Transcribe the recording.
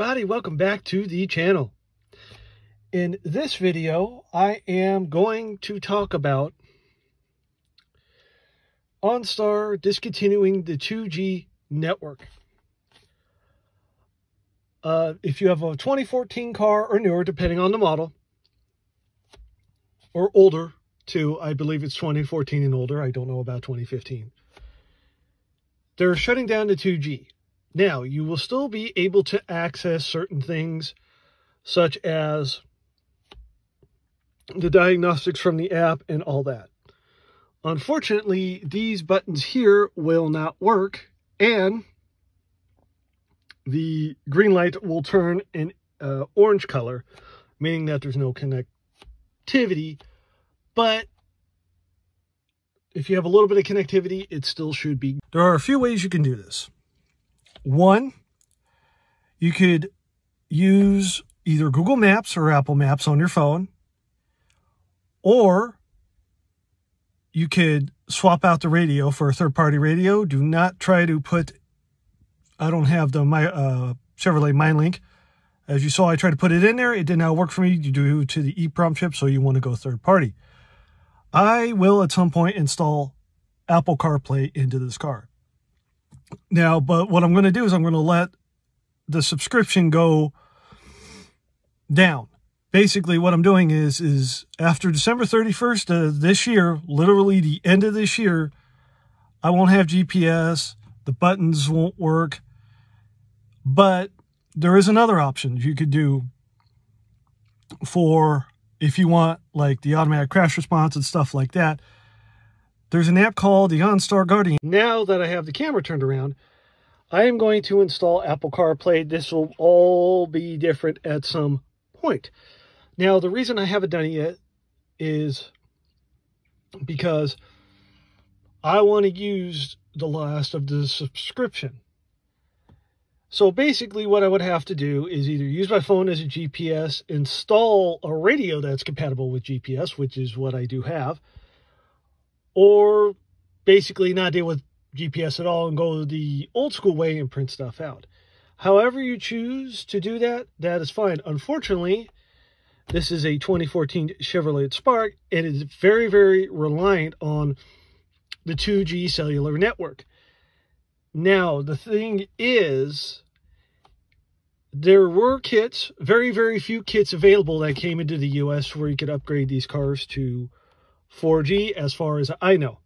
everybody, welcome back to the channel. In this video, I am going to talk about OnStar discontinuing the 2G network. Uh, if you have a 2014 car or newer, depending on the model, or older too, I believe it's 2014 and older, I don't know about 2015, they're shutting down the 2G. Now, you will still be able to access certain things such as the diagnostics from the app and all that. Unfortunately, these buttons here will not work and the green light will turn an uh, orange color, meaning that there's no connectivity. But if you have a little bit of connectivity, it still should be. There are a few ways you can do this. One, you could use either Google Maps or Apple Maps on your phone, or you could swap out the radio for a third-party radio. Do not try to put, I don't have the my uh, Chevrolet MyLink. As you saw, I tried to put it in there. It did not work for me due to the EEPROM chip, so you want to go third-party. I will at some point install Apple CarPlay into this car. Now, but what I'm going to do is I'm going to let the subscription go down. Basically, what I'm doing is, is after December 31st of this year, literally the end of this year, I won't have GPS. The buttons won't work. But there is another option you could do for if you want like the automatic crash response and stuff like that. There's an app called the OnStar Guardian. Now that I have the camera turned around, I am going to install Apple CarPlay. This will all be different at some point. Now, the reason I haven't done it yet is because I want to use the last of the subscription. So basically what I would have to do is either use my phone as a GPS, install a radio that's compatible with GPS, which is what I do have, or basically not deal with GPS at all and go the old school way and print stuff out. However you choose to do that, that is fine. Unfortunately, this is a 2014 Chevrolet Spark and it is very, very reliant on the 2G cellular network. Now, the thing is, there were kits, very, very few kits available that came into the US where you could upgrade these cars to 4G as far as I know.